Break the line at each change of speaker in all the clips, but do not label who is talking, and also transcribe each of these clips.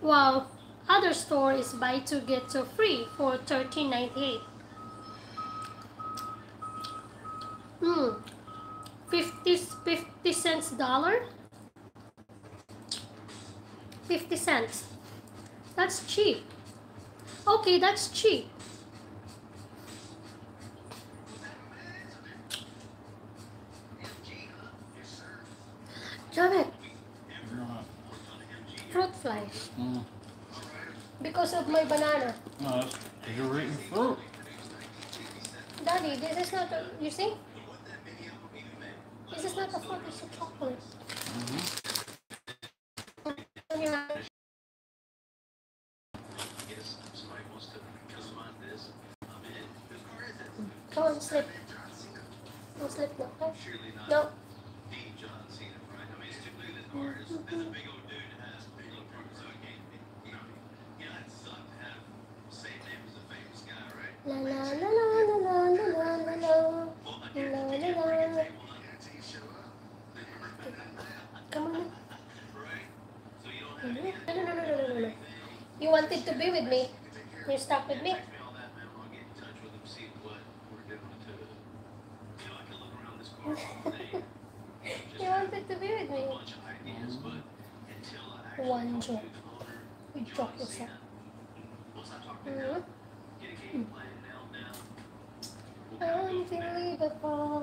While other store is buy two get two free for $13.98. Hmm. 50, 50 cents dollar? 50 cents. That's cheap. Okay, that's cheap. Damn it. Fruit flies.
Mm.
Because of my banana.
No, that's you're eating fruit.
Daddy, this is not a, you see? This is not a fruit, it's a chocolate.
Mm-hmm.
Come on, slip. No, slip, no. No. You wanted to be with me. You're stuck with me. you wanted to be with me. One joke. You joke yourself. Mhm. Unbelievable.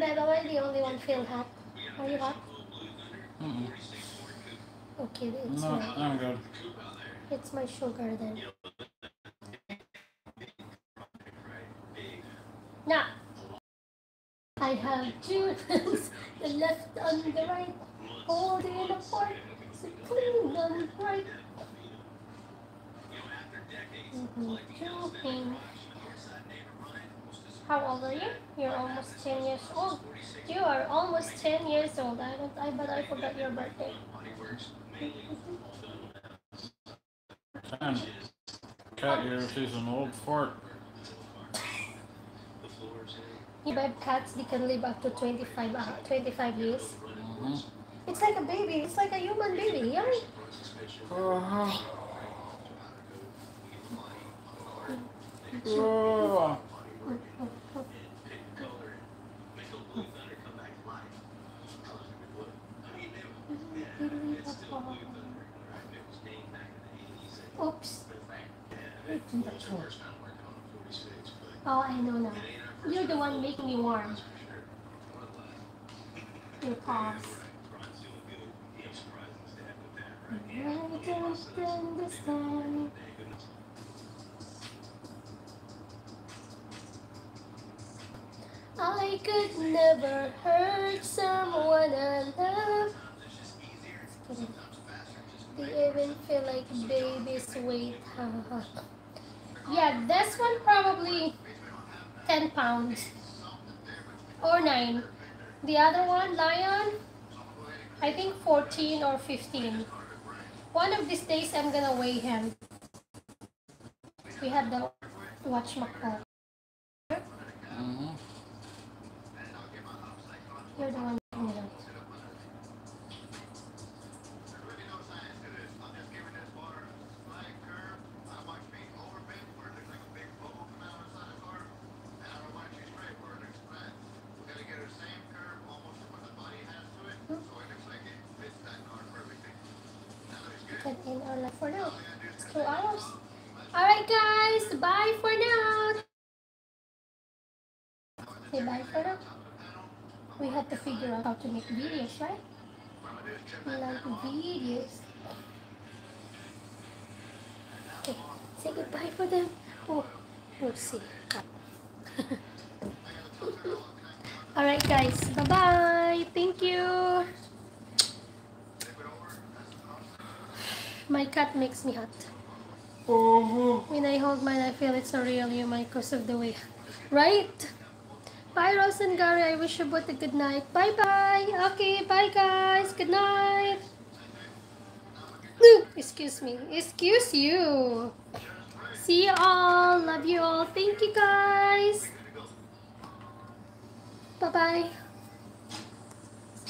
Babe, am I the only one feel hot? Are you hot?
Mm-mm.
Okay, it's
No,
my,
I'm good.
it's my sugar then. Now, I have two hands, the left and the right, holding apart, supreme and right. Mhm. Joking. How old are you? You're almost 10 years old. You are almost 10 years old. I don't, I, but I forgot your birthday.
Ten. Cat here, she's an old fart.
You have cats, they can live up to 25, uh, 25 years.
Mm-hmm.
It's like a baby. It's like a human baby. Yeah.
Uh-huh. Oh.
Oops. Oh, I know now. You're the one making me warm. Your paws. I don't understand. I could never hurt someone I love. They even feel like babies weight. Yeah, this one probably 10 pounds or 9. The other one, lion, I think 14 or 15. One of these days, I'm gonna weigh him. We have the watch macro.
Mm-hmm.
You're the one making it up. Can end our life for now. It's two hours. Alright guys, bye for now. Say bye for now. We have to figure out how to make videos, right? Like videos. Okay, say goodbye for them. Oh, we'll see. Alright guys, bye-bye. Thank you. My cat makes me hot.
Oh.
When I hold mine, I feel it's a real human because of the way. Right? Bye, Rose and Gary. I wish you both a good night. Bye bye. Okay, bye, guys. Good night. Excuse me. Excuse you. See you all. Love you all. Thank you, guys. Bye-bye.